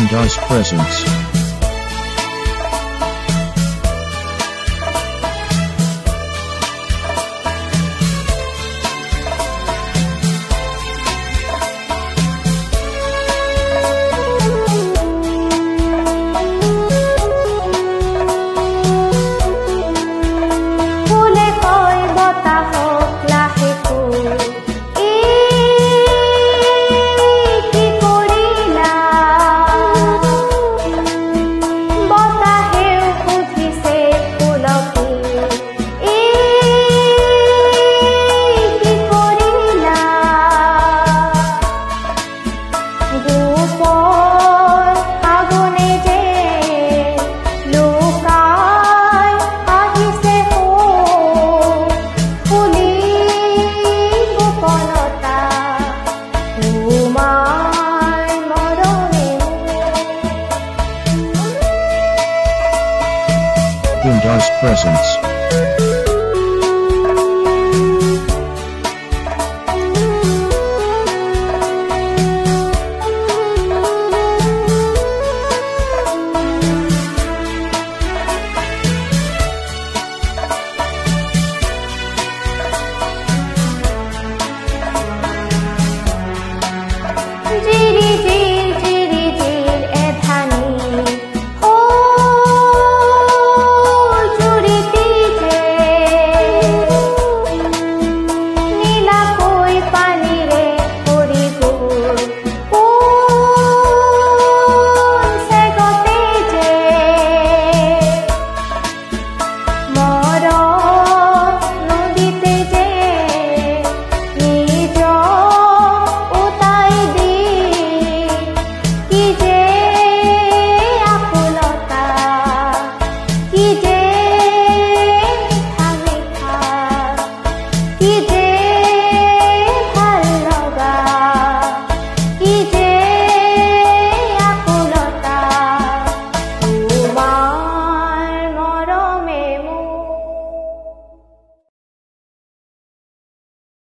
and I's presence. Gundar's presence. It's